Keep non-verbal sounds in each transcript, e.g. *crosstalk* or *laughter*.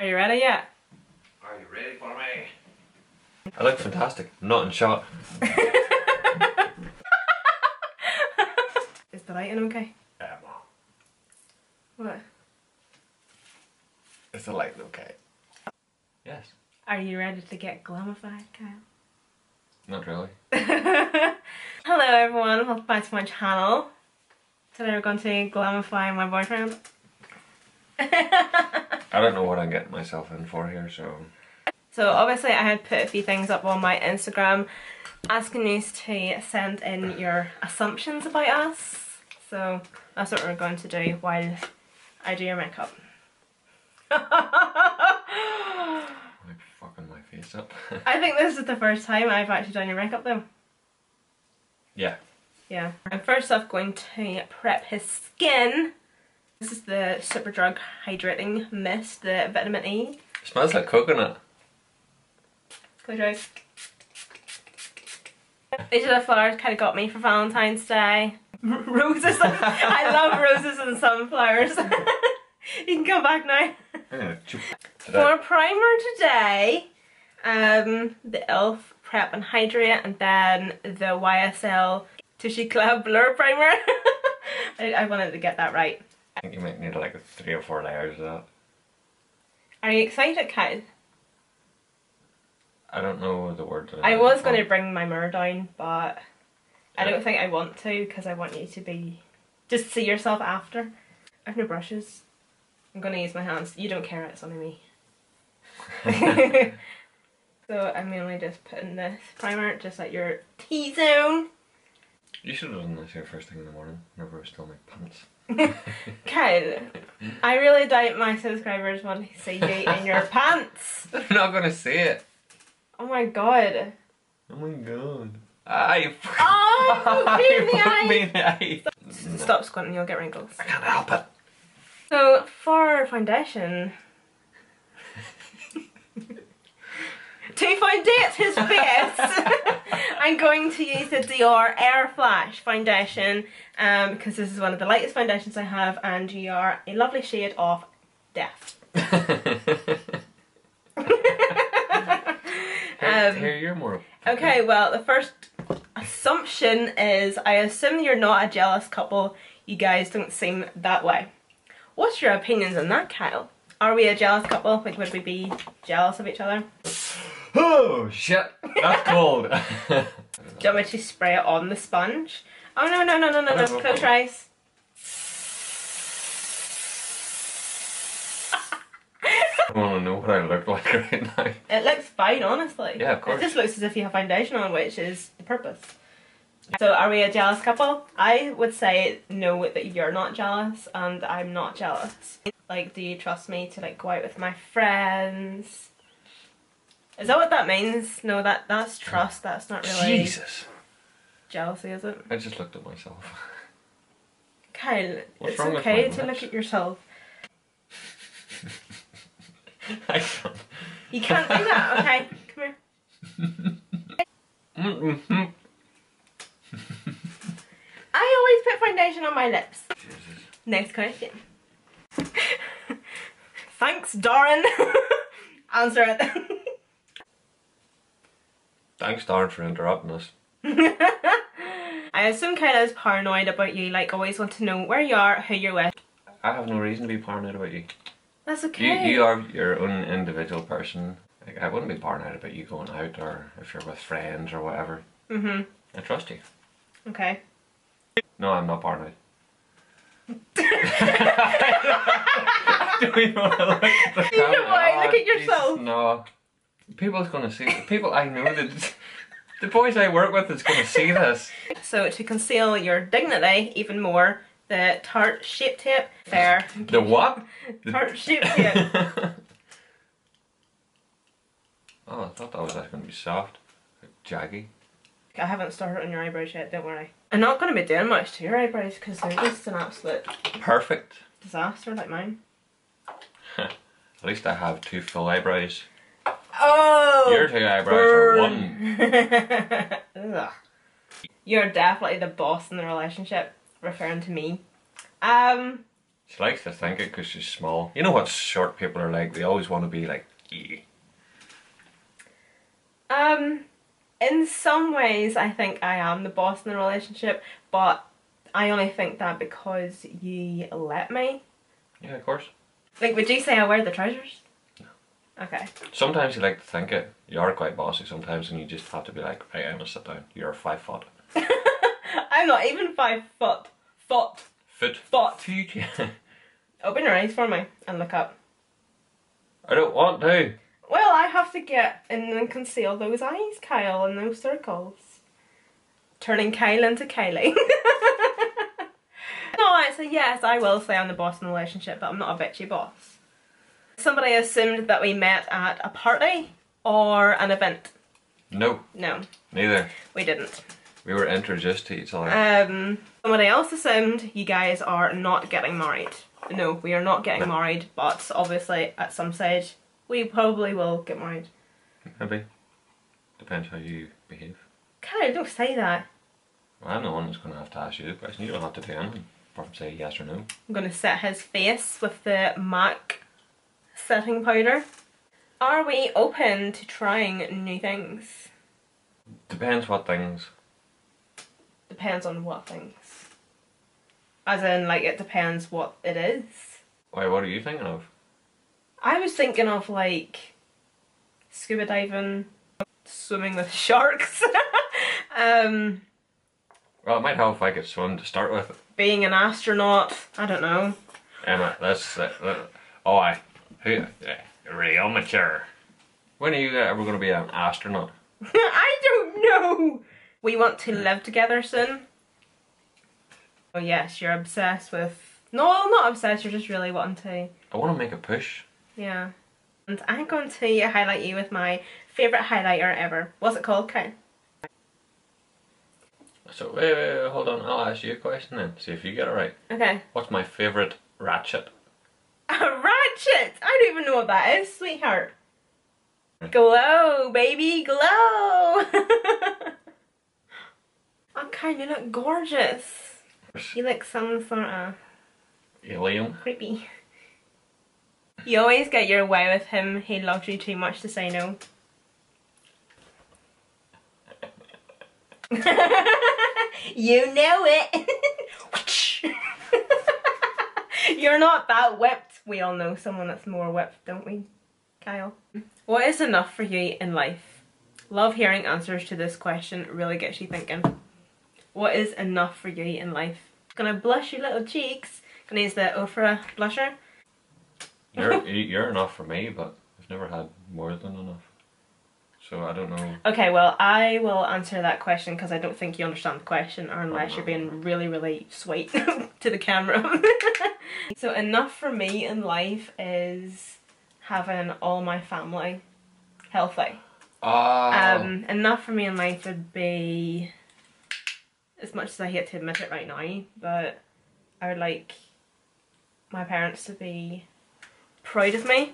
Are you ready yet? Are you ready for me? I look fantastic. Not in shot. *laughs* Is the lighting okay? Um, What? is the light okay? Yes. Are you ready to get glamified, Kyle? Not really. *laughs* Hello everyone, welcome back to my channel. Today we're going to glamify my boyfriend. *laughs* I don't know what I'm getting myself in for here, so. So obviously I had put a few things up on my Instagram asking you to send in your assumptions about us. So that's what we're going to do while I do your makeup. I'm fucking my face up. *laughs* I think this is the first time I've actually done your makeup though. yeah. Yeah. I'm first off going to prep his skin. This is the Superdrug Hydrating Mist, the vitamin E. smells like coconut. Close your eyes. These are the flowers kind of got me for Valentine's Day. R- Roses. *laughs* I love roses and sunflowers. *laughs* you can go back now. Yeah, For I- primer today, um, the e.l.f. Prep and Hydrate and then the YSL Tushy Club Blur Primer. *laughs* I, I wanted to get that right. I think you might need like three or four layers of that. Are you excited, Kyle? I don't know the word. I was going to bring my mirror down, but I don't think I want to because I want you to be just see yourself after. I have no brushes. I'm going to use my hands. You don't care, it's only me. *laughs* *laughs* so I'm mainly just putting this primer just at your T zone. You should have done this here first thing in the morning, whenever I was still in my pants. *laughs* Kyle, I really doubt my subscribers want to see you in your *laughs* pants. They're not gonna see it. Oh my god. Oh my god. You *laughs* Oh, you beat me in the eye. me in the eye. Stop squinting, you'll get wrinkles. I can't help it. So for foundation, to foundate his face, *laughs* I'm going to use the Dior Air Flash foundation um, because this is one of the lightest foundations I have, and you are a lovely shade of death. *laughs* *laughs* Um, here, you're more. Okay, well, the first assumption is I assume you're not a jealous couple. You guys don't seem that way. What's your opinions on that, Kyle? Are we a jealous couple? Like, would we be jealous of each other? Oh shit! That's cold. *laughs* Do you want me to spray it on the sponge? Oh, no, no, no, no, no, no. Okay, Close okay. your eyes. I want to know what I look like *laughs* right now. It looks fine, honestly. Yeah, of course. It just looks as if you have foundation on, which is the purpose. So, are we a jealous couple? I would say no, that you're not jealous, and I'm not jealous. Like, do you trust me to like go out with my friends? Is that what that means? No, that that's trust. That's not really Jesus! jealousy, is it? I just looked at myself. Kyle, What's it's wrong with okay my to lips? look at yourself. *laughs* I can't. You can't do that. Okay, come here. I always put foundation on my lips. Jesus. Next question. *laughs* Thanks, Doran. *laughs* Answer it. Thanks, Darren, for interrupting us. *laughs* I assume Kyla's paranoid about you, like always want to know where you are, who you're with. I have no reason to be paranoid about you. That's okay. you are your own individual person. Like, I wouldn't be paranoid about you going out or if you're with friends or whatever. Mm-hmm. I trust you. Okay. No, I'm not paranoid. *laughs* *laughs* Do we want to look at the You don't camera? wanna Ah, look at yourself. Jesus, no. People's gonna see. People I know that the boys I work with is gonna see this. So to conceal your dignity even more, the Tarte shape tape there. The what? Tarte shape tape. *laughs* oh, I thought that was actually gonna be soft, like jaggy. I haven't started on your eyebrows yet. Don't worry. I'm not going to be doing much to your eyebrows because they're just an absolute Perfect. disaster like mine. *laughs* At least I have two full eyebrows. Oh. Your two eyebrows are one. Ugh. *laughs* You're definitely the boss in the relationship, referring to me. Um, She likes to think it because she's small. You know what short people are like? They always want to be like, yeah. Um, in some ways, I think I am the boss in the relationship, but I only think that because you let me. Yeah, of course. Like, would you say I wear the trousers? Okay. Sometimes you like to think it. You are quite bossy sometimes, and you just have to be like, right, I'm gonna sit down. You're five foot. *laughs* I'm not even five foot. Foot. Foot. Foot. Foot. *laughs* Open your eyes for me and look up. I don't want to. Well, I have to get in and conceal those eyes, Kyle, and those circles. Turning Kyle into Kylie. *laughs* no, so yes, I will say I'm the boss in the relationship, but I'm not a bitchy boss. Somebody assumed that we met at a party or an event. No, No, neither. we didn't. We were introduced to each other. Um, somebody else assumed you guys are not getting married. No, we are not getting No. married, but obviously at some stage we probably will get married. Maybe. Depends how you behave. Kyle, don't say that. Well, I'm the one that's going to have to ask you the question. You don't have to do anything. Apart from say yes or no. I'm going to set his face with the MAC setting powder. Are we open to trying new things? Depends what things. Depends on what things. As in, like, it depends what it is. Why, what are you thinking of? I was thinking of, like, scuba diving, swimming with *laughs* sharks, *laughs* um, Well, it might help if I could swim to start with. being an astronaut. I don't know. Emma, that's. Uh, uh, oh, I. Who? Real mature. When are you uh, ever going to be an astronaut? *laughs* I don't know. We want to live together soon. Oh yes, you're obsessed with. No, not obsessed. You're just really wanting to. I want to make a push. Yeah. And I'm going to highlight you with my favorite highlighter ever. What's it called, Kyle? So, wait, wait, wait, hold on. I'll ask you a question then. See if you get it right. Okay. What's my favourite ratchet? *laughs* A ratchet. I don't even know what that is, sweetheart. Glow, baby, glow. *laughs* Kyle, you look gorgeous. You look some sort of Alien. creepy. You always get your way with him. He loves you too much to say no. *laughs* you know it. *laughs* You're not that whipped. We all know someone that's more whipped, don't we, Kyle? What is enough for you in life? Love hearing answers to this question. It really gets you thinking. What is enough for you in life? Gonna blush your little cheeks. Gonna use the Ofra blusher. You're *laughs* you're enough for me, but I've never had more than enough. So I don't know. Okay, well, I will answer that question because I don't think you understand the question, or unless you're oh, being really, really sweet *laughs* to the camera. *laughs* so, enough for me in life is having all my family healthy. Oh. Um, enough for me in life would be, as much as I hate to admit it right now, but I would like my parents to be proud of me.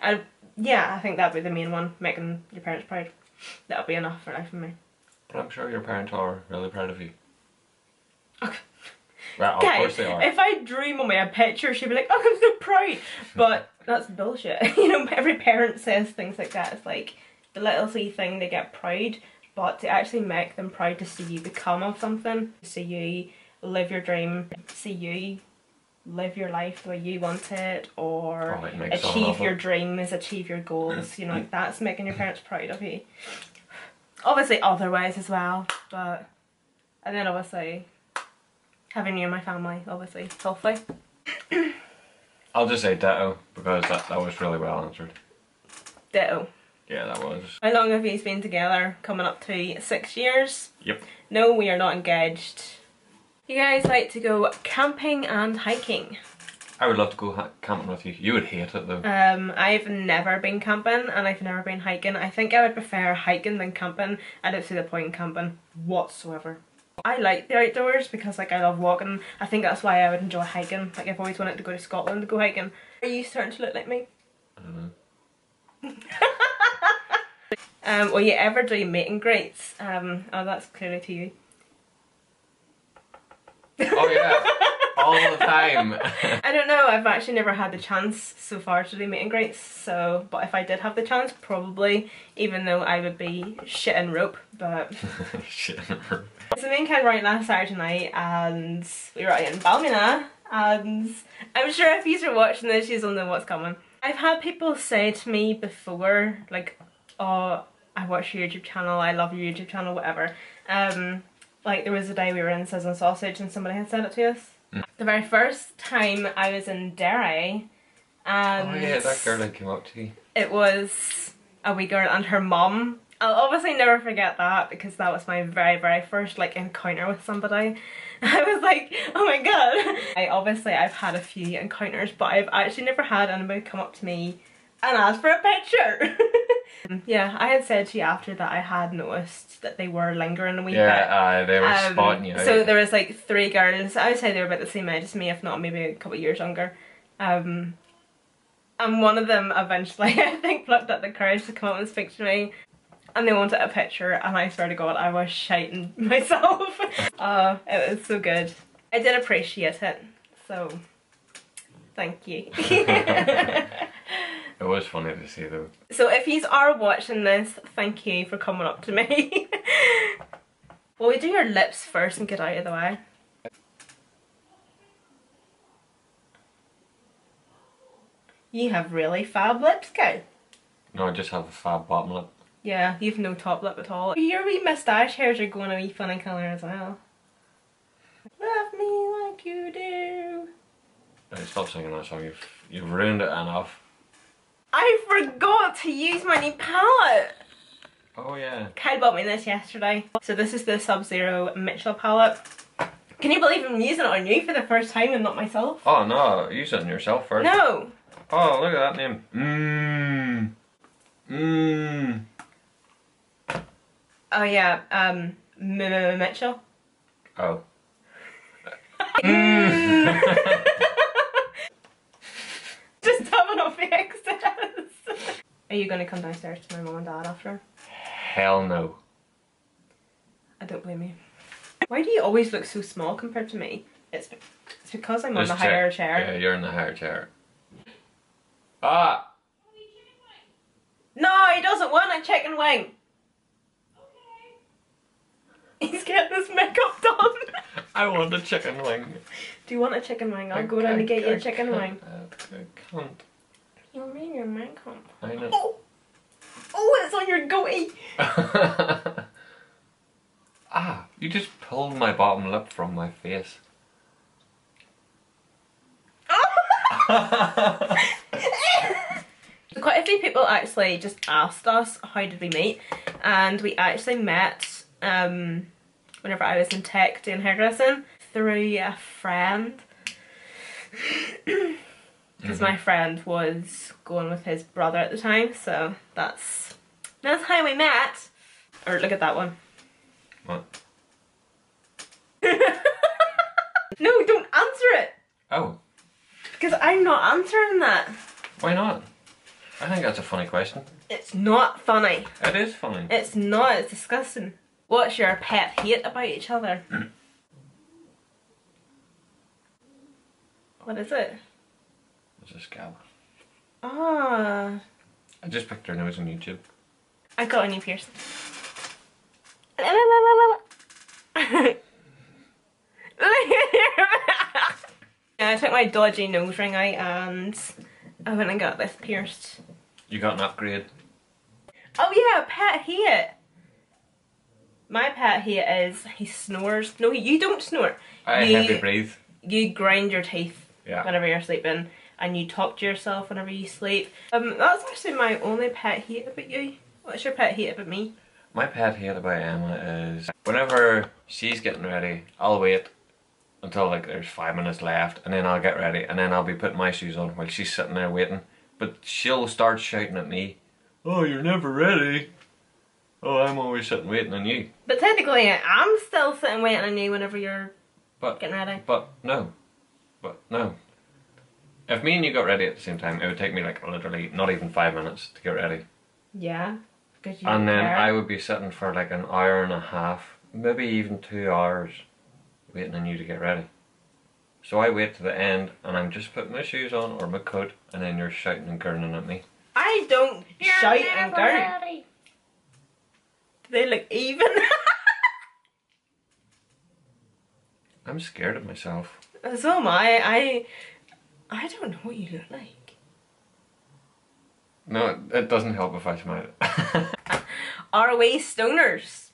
I, yeah, I think that'd be the main one, making your parents proud. That would be enough for life for me. but I'm sure your parents are really proud of you. Okay. Well, of course they are. if I drew mummy a picture, she'd be like, "Oh, *laughs* I'm so proud," but that's bullshit. *laughs* you know, every parent says things like that. It's like the little see thing they get proud, but to actually make them proud to see you become of something, see you live your dream, see you live your life the way you want it, or Oh, achieve your dreams, achieve your goals. You know, like that's making your parents proud of you. Obviously, other ways as well, but and then obviously having you in my family, obviously healthy. *clears throat* I'll just say ditto because that, that was really well answered. Ditto. Yeah, that was. How long have you been together? Coming up to six years. Yep. No, we are not engaged. You guys like to go camping and hiking. I would love to go ha- camping with you. You would hate it though. Um, I've never been camping and I've never been hiking. I think I would prefer hiking than camping. I don't see the point in camping whatsoever. I like the outdoors because like I love walking. I think that's why I would enjoy hiking. Like I've always wanted to go to Scotland to go hiking. Are you starting to look like me? I don't know. *laughs* Um, will you ever do meet and greets? Um, oh, that's clearly to you. Oh yeah. *laughs* all the time. *laughs* I don't know. I've actually never had the chance so far to do meet and greets. So, but if I did have the chance, probably. Even though I would be shit and rope, but *laughs* Shit. and rope. so me and Ken went last Saturday night, and we were out in Ballymena, and I'm sure if you are watching this, you will know what's coming. I've had people say to me before, like, "Oh, I watch your YouTube channel. I love your YouTube channel, whatever." Um, like there was a day we were in Sizzling Sausage, and somebody had sent it to us. The very first time I was in Derry, and Oh yeah, that girl that came up to you. it was a wee girl and her mum. I'll obviously never forget that because that was my very, very first like encounter with somebody. *laughs* I was like, oh my god. *laughs* I obviously I've had a few encounters, but I've actually never had anybody come up to me and ask for a picture. *laughs* yeah, I had said to you after that I had noticed that they were lingering a wee bit. Yeah, uh, they were Um, spotting you. So there was like three girls. I would say they were about the same age as me, if not maybe a couple of years younger. Um, and one of them eventually, *laughs* I think, plucked up the courage to come up and speak to me. And they wanted a picture, and I swear to God, I was shiting *laughs* myself. uh, it was so good. I did appreciate it, so thank you. It was funny to see though. So if you are watching this, thank you for coming up to me. *laughs* well, we do your lips first and get out of the way. You have really fab lips, Cow. No, I just have a fab bottom lip. Yeah, you've no top lip at all. Your wee moustache hairs are going a wee funny colour as well. Love me like you do. Right, stop singing that song. You've you've ruined it enough. I forgot to use my new palette. Oh yeah. Kyle bought me this yesterday. So this is the Sub-Zero Mitchell palette. Can you believe I'm using it on you for the first time and not myself? Oh no, use it on yourself first. No! Oh, look at that name. Mmm. Mmm. Oh yeah, um, M- M- Mitchell. Oh. *laughs* Mmm. *laughs* Just having off the excess. Are you going to come downstairs to my mum and dad after? Hell no. I don't blame you. Why do you always look so small compared to me? It's, it's because I'm on This the higher chair- chair. Yeah, you're in the higher chair. Ah! No, he doesn't want a chicken wing. He's getting his makeup done. I want a chicken wing. Do you want a chicken wing? I'll I go down and get you a chicken wing. I can't. You're in your makeup. I know. Oh! Oh, it's on your goatee! *laughs* ah, you just pulled my bottom lip from my face. *laughs* Quite a few people actually just asked us how did we meet, and we actually met um, whenever I was in tech doing hairdressing through a friend. *clears throat* Because mm-hmm. my friend was going with his brother at the time, so that's that's how we met. Or look at that one. What? *laughs* No, don't answer it Oh, because I'm not answering that. why not? I think that's a funny question. It's not funny. It is funny. It's not. It's disgusting. What's your pet hate about each other? *clears throat* what is it? It's a scab. Ah, I just picked her nose on YouTube. I got a new piercing. *laughs* yeah, I took my dodgy nose ring out and I went and got this pierced. You got an upgrade. Oh yeah, pet hate. My pet hate is he snores. No, you don't snore. I You- heavy breathe. You grind your teeth Yeah. whenever you're sleeping, and you talk to yourself whenever you sleep. Um, that's actually my only pet hate about you. What's your pet hate about me? My pet hate about Emma is whenever she's getting ready, I'll wait until like there's five minutes left, and then I'll get ready, and then I'll be putting my shoes on while she's sitting there waiting. But she'll start shouting at me, "Oh, you're never ready." Oh, I'm always sitting waiting on you. But technically, I'm still sitting waiting on you whenever you're But getting ready. but no, but no. If me and you got ready at the same time, it would take me like literally not even five minutes to get ready. Yeah, And then care. I would be sitting for like an hour and a half, maybe even two hours, waiting on you to get ready. So I wait to the end and I'm just putting my shoes on or my coat and then you're shouting and gurning at me. I don't shout and gurn. They look even. *laughs* I'm scared of myself. so am I. I I don't know what you look like. No, it doesn't help if I smile. *laughs* Are we stoners?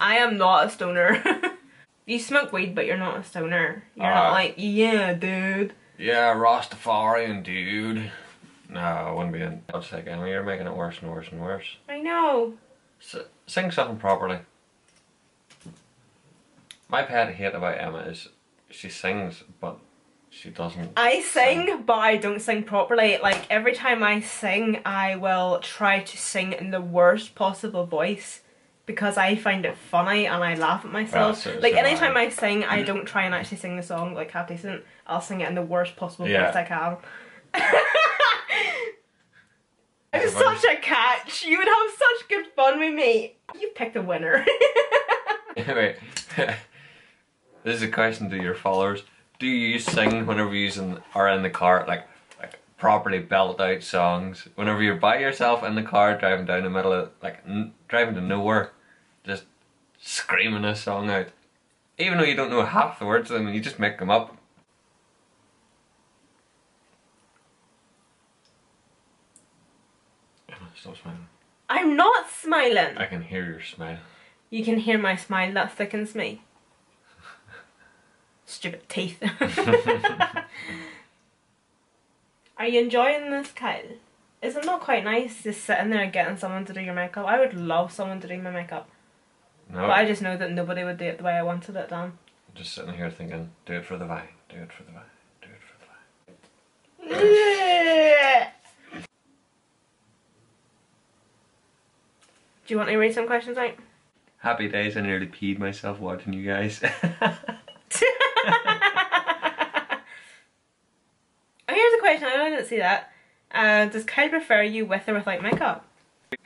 I am not a stoner. *laughs* you smoke weed, but you're not a stoner. You're Uh, not like, yeah, dude. yeah, Rastafarian dude. No, I wouldn't be in. Say Emma, you're making it worse and worse and worse. I know. S- sing something properly. My pet hate about Emma is she sings, but she doesn't. I sing, but I don't sing properly. Like every time I sing, I will try to sing in the worst possible voice because I find it funny and I laugh at myself. so like anytime I. I sing, I mm. don't try and actually sing the song like half decent. I'll sing it in the worst possible Yeah. voice I can. *laughs* I'm such a catch. You would have such good fun with me. You picked a winner. *laughs* Anyway, *laughs* this is a question to your followers. Do you sing whenever you are in the car, like like properly belt out songs? Whenever you're by yourself in the car driving down the middle of like n- driving to nowhere, just screaming a song out, even though you don't know half the words of them, you just make them up. Stop smiling. I'm not smiling. I can hear your smile. You can hear my smile, that thickens me. Stupid teeth. *laughs* *laughs* Are you enjoying this, Kyle? Is it not quite nice just sitting there getting someone to do your makeup? I would love someone to do my makeup. No. But I just know that nobody would do it the way I wanted it done. Just sitting here thinking, do it for the vine, do it for the vine, do it for the vine. *laughs* do you want me to read some questions out? Happy days, I nearly peed myself watching you guys. *laughs* Oh, here's a question. I didn't see that. Uh, does Kyle prefer you with or without makeup?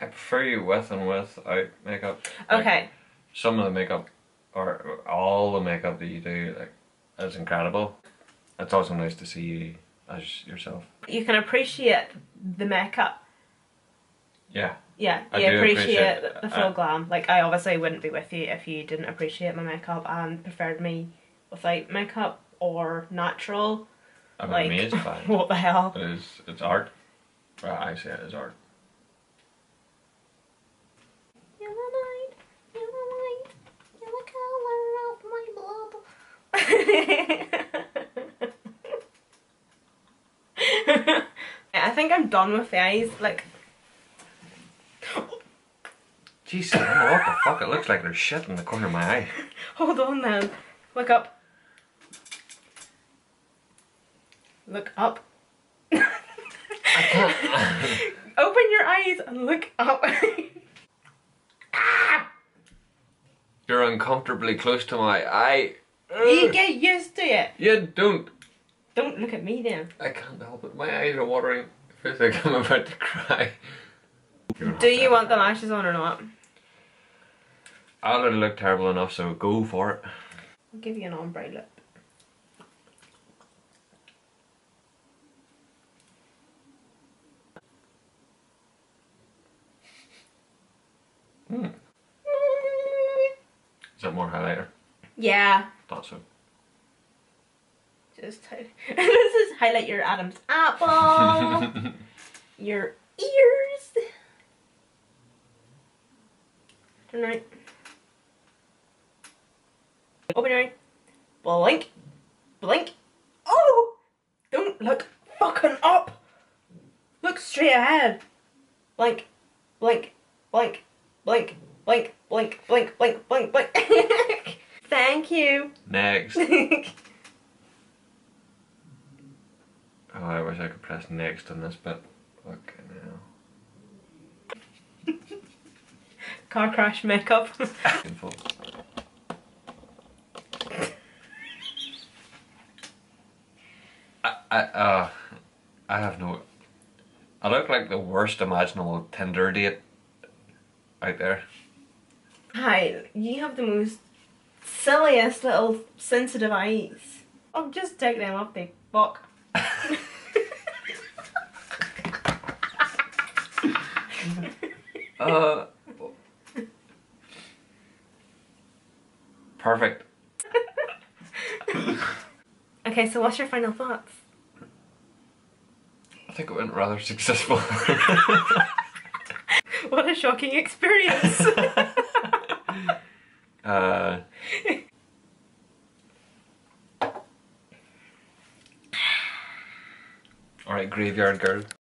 I prefer you with and without makeup. Like, Okay. some of the makeup, or all the makeup that you do, like, is incredible. It's also nice to see you as yourself. You can appreciate the makeup. Yeah. Yeah, I you appreciate, appreciate- the, the full uh, glam. Like I obviously wouldn't be with you if you didn't appreciate my makeup and preferred me without makeup or natural. I mean, Like me it's fine. *laughs* what the hell? It is, it's art. Well, I say it is art. You're light, you're light, you're the color of my blood. *laughs* I think I'm done with the eyes. Like, Jeez, Emma, what the fuck? It looks like there's shit in the corner of my eye. *laughs* hold on then. Look up. Look up. *laughs* Open your eyes and look up. Ah! You're uncomfortably close to my eye. you get used to it. You don't. Don't look at me then. I can't help it. My eyes are watering. It feels like I'm about to cry. Do you want the lashes on or not? I already look terrible enough, so go for it. I'll give you an ombre lip. Is that more highlighter? Yeah. Thought so. Just hi- this is highlight your Adam's apple, your ears. Turn right. Open your eye. Blink. Blink. Oh! Don't look fucking up. Look straight ahead. Blink. Blink. Blink. Blink. Blink. Blink. Blink. Blink. Blink. Blink. Thank you. Next. *laughs* Oh, I wish I could press next on this bit. Okay, now. *laughs* Car crash makeup. *laughs* I, I, uh, I have no. I look like the worst imaginable Tinder date out there. Hi, you have the most silliest little sensitive eyes. I'll just take them off the fuck. *laughs* Uh, perfect. Okay, so what's your final thoughts? I think it went rather successful. *laughs* What a shocking experience. *laughs* uh, Alright, Graveyard Girl.